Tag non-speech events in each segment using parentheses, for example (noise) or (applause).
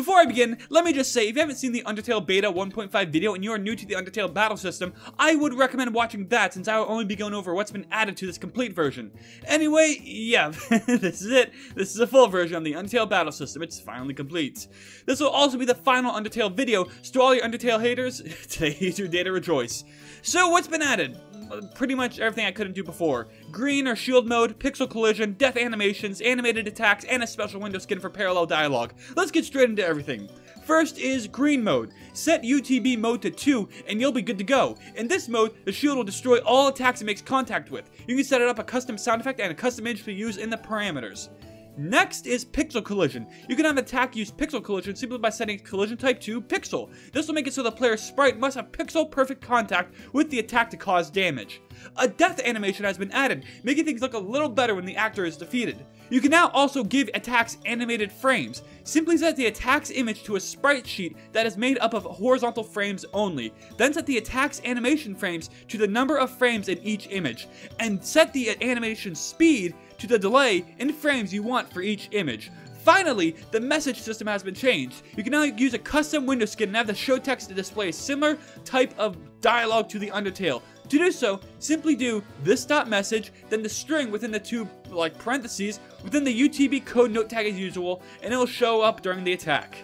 Before I begin, let me just say, if you haven't seen the Undertale Beta 1.5 video and you are new to the Undertale battle system, I would recommend watching that since I will only be going over what's been added to this complete version. Anyway, yeah, (laughs) this is it. This is a full version of the Undertale battle system. It's finally complete. This will also be the final Undertale video, so to all your Undertale haters, (laughs) today is your day to rejoice. So what's been added? Pretty much everything I couldn't do before. Green or shield mode, pixel collision, death animations, animated attacks, and a special window skin for parallel dialogue. Let's get straight into everything. First is green mode. Set UTB mode to 2 and you'll be good to go. In this mode, the shield will destroy all attacks it makes contact with. You can set it up a custom sound effect and a custom image to use in the parameters. Next is Pixel Collision. You can have attack use Pixel Collision simply by setting Collision type to Pixel. This will make it so the player's sprite must have pixel perfect contact with the attack to cause damage. A death animation has been added, making things look a little better when the actor is defeated. You can now also give attacks animated frames. Simply set the attack's image to a sprite sheet that is made up of horizontal frames only. Then set the attack's animation frames to the number of frames in each image, and set the animation speed to the delay in frames you want for each image. Finally, the message system has been changed. You can now use a custom window skin and have the show text to display a similar type of dialogue to the Undertale. To do so, simply do this dot message, then the string within the two like parentheses within the UTB code note tag as usual, and it will show up during the attack.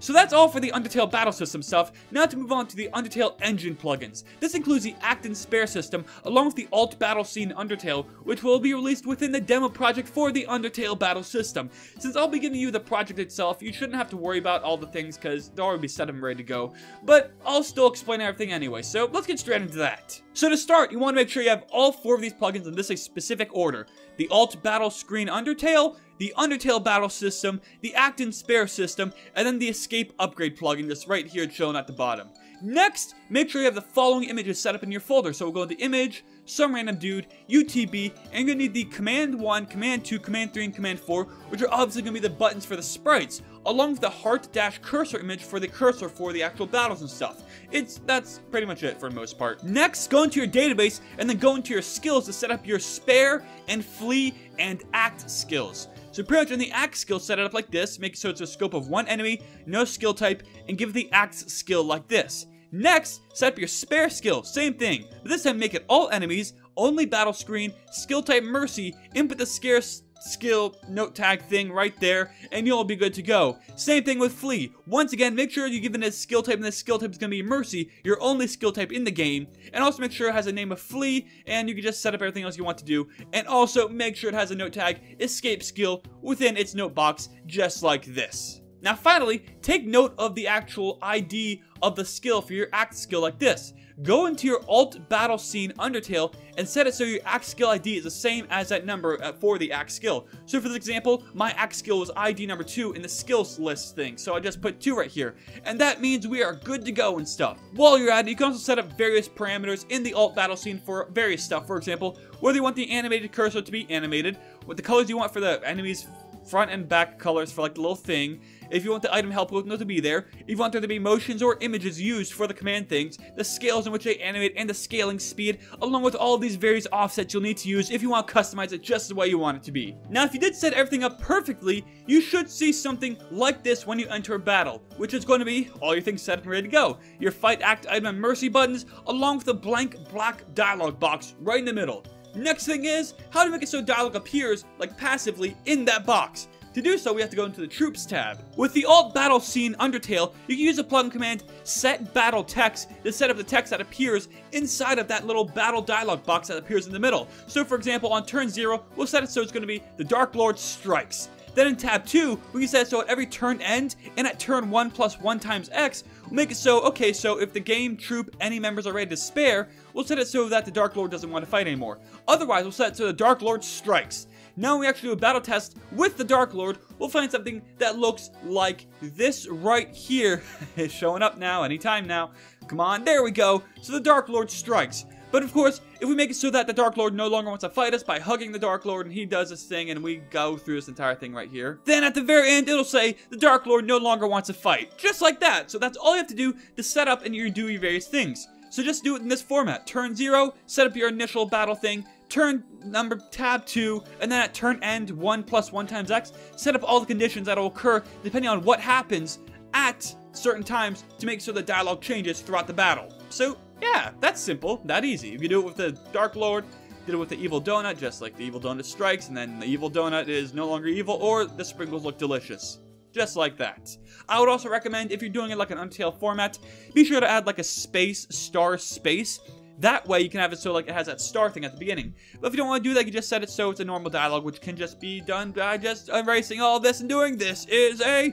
So that's all for the Undertale battle system stuff. Now to move on to the Undertale engine plugins. This includes the Act and Spare system, along with the Alt Battle Scene Undertale, which will be released within the demo project for the Undertale battle system. Since I'll be giving you the project itself, you shouldn't have to worry about all the things because they'll already be set and ready to go. But I'll still explain everything anyway, so let's get straight into that. So to start, you want to make sure you have all four of these plugins in this specific order. The Alt Battle Scene Undertale, the Undertale Battle System, the Act and Spare System, and then the Escape Upgrade plugin that's right here shown at the bottom. Next, make sure you have the following images set up in your folder. So we'll go into image, some random dude, UTB, and you're gonna need the Command 1, Command 2, Command 3, and Command 4, which are obviously gonna be the buttons for the sprites, along with the heart-cursor image for the cursor for the actual battles and stuff. It's, that's pretty much it for the most part. Next, go into your database, and then go into your skills to set up your spare, and flee, and act skills. So pretty much in the act skill, set it up like this, make it so it's a scope of one enemy, no skill type, and give the act skill like this. Next, set up your spare skill, same thing, but this time make it all enemies, only battle screen, skill type mercy, input the scarce skill note tag thing right there, and you'll be good to go. Same thing with Flee. Once again, make sure you give it a skill type, and this skill type is going to be Mercy, your only skill type in the game. And also make sure it has a name of Flee, and you can just set up everything else you want to do. And also make sure it has a note tag, Escape skill, within its note box, just like this. Now finally, take note of the actual ID of the skill for your act skill like this go into your alt battle scene Undertale and set it so your act skill ID is the same as that number uh, for the act skill. So for this example, my act skill was ID number 2 in the skills list thing, so I just put 2 right here. And that means we are good to go and stuff. While you're at it, you can also set up various parameters in the alt battle scene for various stuff. For example, whether you want the animated cursor to be animated, what the colors you want for the enemies front and back colors for like the little thing, if you want the item help note to be there, if you want there to be motions or images used for the command things, the scales in which they animate, and the scaling speed, along with all of these various offsets you'll need to use if you want to customize it just the way you want it to be. Now, if you did set everything up perfectly, you should see something like this when you enter a battle, which is going to be all your things set and ready to go. Your fight, act, item, and mercy buttons, along with a blank black dialog box right in the middle. Next thing is, how to make it so dialogue appears, like passively, in that box. To do so, we have to go into the Troops tab. With the Alt Battle Scene Undertale, you can use the plugin command set battle text to set up the text that appears inside of that little battle dialog box that appears in the middle. So for example, on turn 0, we'll set it so it's going to be the Dark Lord strikes. Then in tab 2, we can set it so at every turn end, and at turn 1 plus 1 times X, we'll make it so, okay, so if the game, troop, any members are ready to spare, we'll set it so that the Dark Lord doesn't want to fight anymore. Otherwise, we'll set it so the Dark Lord strikes. Now we actually do a battle test with the Dark Lord, we'll find something that looks like this right here. (laughs) it's showing up now, anytime now. Come on, there we go. So the Dark Lord strikes. But of course, if we make it so that the Dark Lord no longer wants to fight us by hugging the Dark Lord and he does this thing and we go through this entire thing right here, then at the very end it'll say the Dark Lord no longer wants to fight. Just like that. So that's all you have to do to set up and you do your various things. So just do it in this format. Turn 0, set up your initial battle thing. Turn number tab 2, and then at turn end 1 plus 1 times x, set up all the conditions that will occur depending on what happens at certain times to make sure the dialogue changes throughout the battle. So, yeah, that's simple, that easy. If you do it with the Dark Lord, did it with the Evil Donut, just like the Evil Donut strikes, and then the Evil Donut is no longer evil, or the sprinkles look delicious. Just like that. I would also recommend, if you're doing it like an Undertale format, be sure to add like a space, star, space, that way you can have it so like it has that star thing at the beginning. But if you don't want to do that, you just set it so it's a normal dialogue, which can just be done by just erasing all this and doing this is a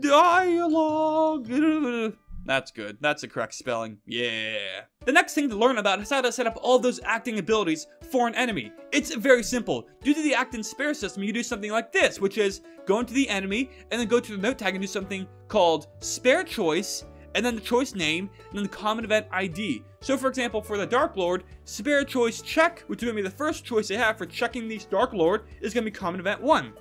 dialogue. (laughs) That's good. That's the correct spelling. Yeah. The next thing to learn about is how to set up all those acting abilities for an enemy. It's very simple. Due to the act and spare system, you do something like this, which is go into the enemy and then go to the note tag and do something called spare choice and then the choice name, and then the common event ID. So for example, for the Dark Lord, spare choice check, which is going to be the first choice they have for checking the Dark Lord, is going to be common event 1.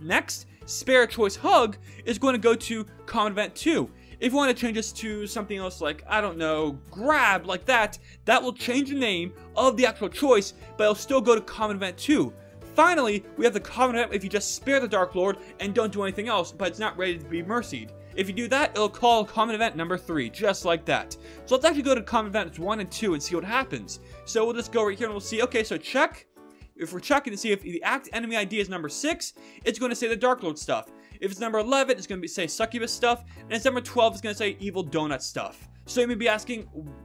Next, spare choice hug is going to go to common event 2. If you want to change this to something else like, I don't know, grab, like that, that will change the name of the actual choice, but it'll still go to common event 2. Finally, we have the common event if you just spare the Dark Lord and don't do anything else, but it's not ready to be mercied. If you do that, it'll call common event number 3, just like that. So let's actually go to common events 1 and 2 and see what happens. So we'll just go right here and we'll see, okay, so check. If we're checking to see if the act enemy ID is number 6, it's going to say the Dark Lord stuff. If it's number 11, it's going to be, say succubus stuff. And it's number 12, it's going to say evil donut stuff. So you may be asking,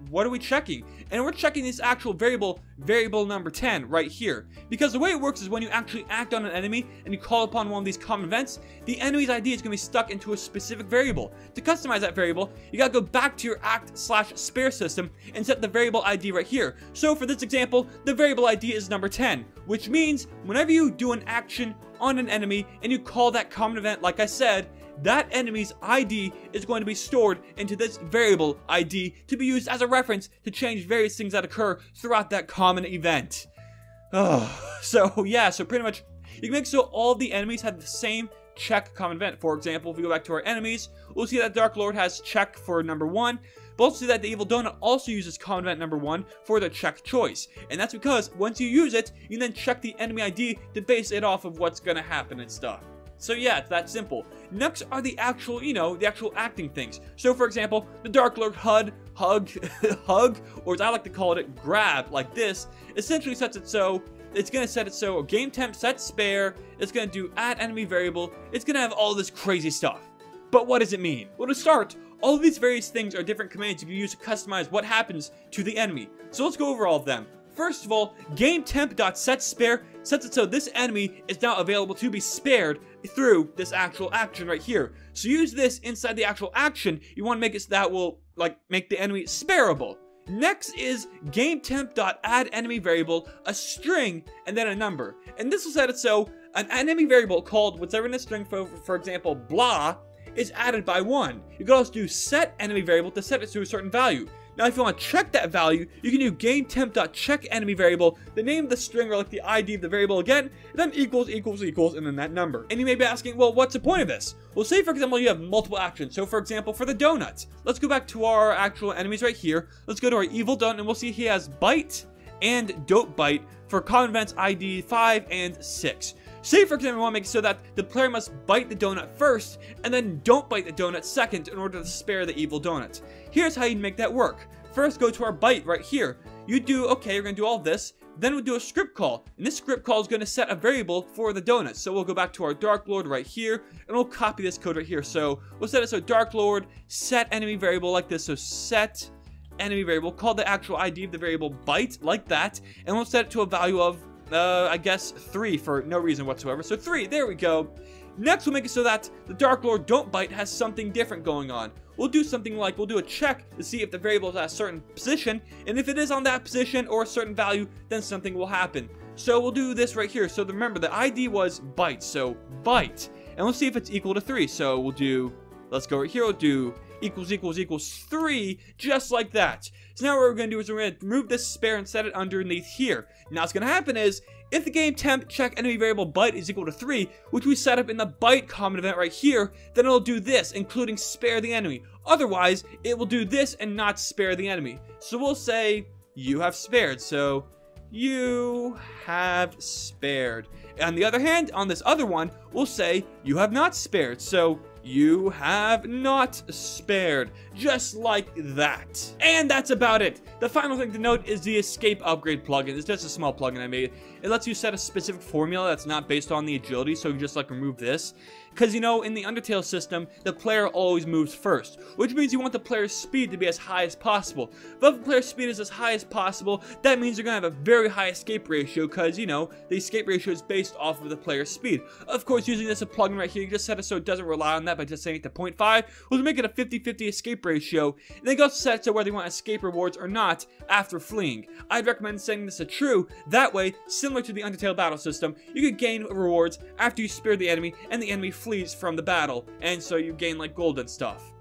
what are we checking? And we're checking this actual variable, variable number 10, right here. Because the way it works is when you actually act on an enemy and you call upon one of these common events, the enemy's ID is going to be stuck into a specific variable. To customize that variable, you gotta go back to your act slash spare system and set the variable ID right here. So for this example, the variable ID is number 10, which means whenever you do an action on an enemy and you call that common event, like I said, that enemy's ID is going to be stored into this variable ID to be used as a reference to change various things that occur throughout that common event. Oh, (laughs) so yeah, so pretty much you can make so all the enemies have the same check common event. For example, if we go back to our enemies, we'll see that Dark Lord has check for number one, but also see that the Evil Donut also uses common event number one for the check choice. And that's because once you use it, you then check the enemy ID to base it off of what's gonna happen and stuff. So yeah, it's that simple. Next are the actual, you know, the actual acting things. So for example, the Dark Lord HUD, hug, (laughs) hug, or as I like to call it, grab, like this, essentially sets it so it's gonna set it so game temp set spare, it's gonna do add enemy variable, it's gonna have all this crazy stuff. But what does it mean? Well to start, all of these various things are different commands you can use to customize what happens to the enemy. So let's go over all of them. First of all, GameTemp.setSpare sets it so this enemy is now available to be spared through this actual action right here. So use this inside the actual action. You want to make it so that will like make the enemy spareable. Next is game enemy variable, a string, and then a number. And this will set it so an enemy variable called whatever in the string, for, for example, blah, is added by one. You can also do set enemy variable to set it to a certain value. Now, if you want to check that value, you can do GameTemp.check enemy variable, the name of the string or like the ID of the variable again, then equals equals equals and then that number. And you may be asking, well, what's the point of this? Well, say for example you have multiple actions. So for example, for the donuts, let's go back to our actual enemies right here. Let's go to our evil donut and we'll see he has bite and don't bite for common events ID 5 and 6. Say, for example, we want to make it so that the player must bite the donut first, and then don't bite the donut second in order to spare the evil donut. Here's how you'd make that work. First, go to our bite right here. You do, okay, we're going to do all this. Then we'll do a script call. And this script call is going to set a variable for the donut. So we'll go back to our Dark Lord right here, and we'll copy this code right here. So we'll set it so Dark Lord set enemy variable like this. So set enemy variable, call the actual ID of the variable bite like that, and we'll set it to a value of uh, I guess three for no reason whatsoever. So three, there we go. Next, we'll make it so that the Dark Lord Don't Bite has something different going on. We'll do something like, we'll do a check to see if the variable is at a certain position, and if it is on that position or a certain value, then something will happen. So we'll do this right here. So remember, the ID was bite, so bite. And let's see if it's equal to 3. So we'll do, let's go right here, we'll do equals equals equals 3, just like that. So now what we're going to do is we're going to remove this spare and set it underneath here. Now what's going to happen is, if the game temp check enemy variable bite is equal to 3, which we set up in the bite common event right here, then it'll do this, including spare the enemy. Otherwise, it will do this and not spare the enemy. So we'll say, you have spared, so you have spared. On the other hand, on this other one, we'll say you have not spared. So you have not spared. Just like that. And that's about it. The final thing to note is the escape upgrade plugin. It's just a small plugin I made. It lets you set a specific formula that's not based on the agility, so you just like remove this. Because, you know, in the Undertale system, the player always moves first, which means you want the player's speed to be as high as possible. But if the player's speed is as high as possible, that means you're going to have a very high escape ratio because, you know, the escape ratio is based off of the player's speed. Of course, using this plugin right here, you just set it so it doesn't rely on that by just setting it to 0.5, we'll make it a 50-50 escape ratio, and then go set to whether you want escape rewards or not after fleeing. I'd recommend setting this to true, that way, similar to the Undertale battle system, you can gain rewards after you spear the enemy and the enemy flees from the battle, and so you gain like gold and stuff.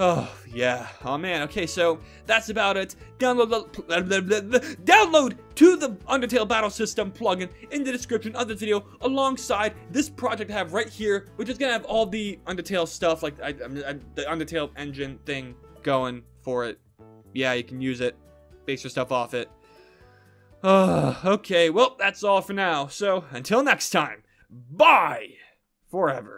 Oh, yeah. Oh, man. Okay, so that's about it. Download, the download to the Undertale Battle System plugin in the description of the video alongside this project I have right here, which is going to have all the Undertale stuff, like I, I, the Undertale engine thing going for it. Yeah, you can use it. Base your stuff off it. Oh, okay, well, that's all for now. So, until next time, bye forever.